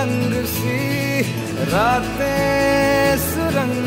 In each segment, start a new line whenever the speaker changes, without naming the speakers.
रंग सी रातें सुरंग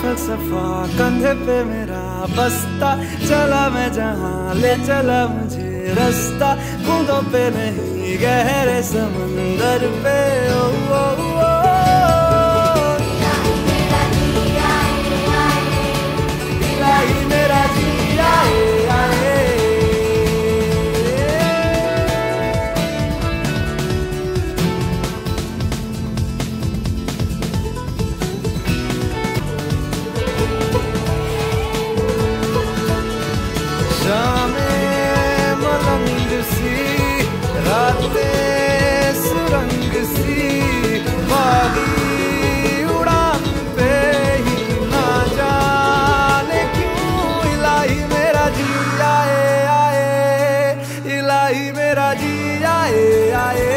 फलसफा कंधे पे मेरा बस्ता। चला मैं जहाँ ले चला मुझे रास्ता। कूदों पे नहीं गहरे समंदर पे। ओ, ओ, ओ, di da e a e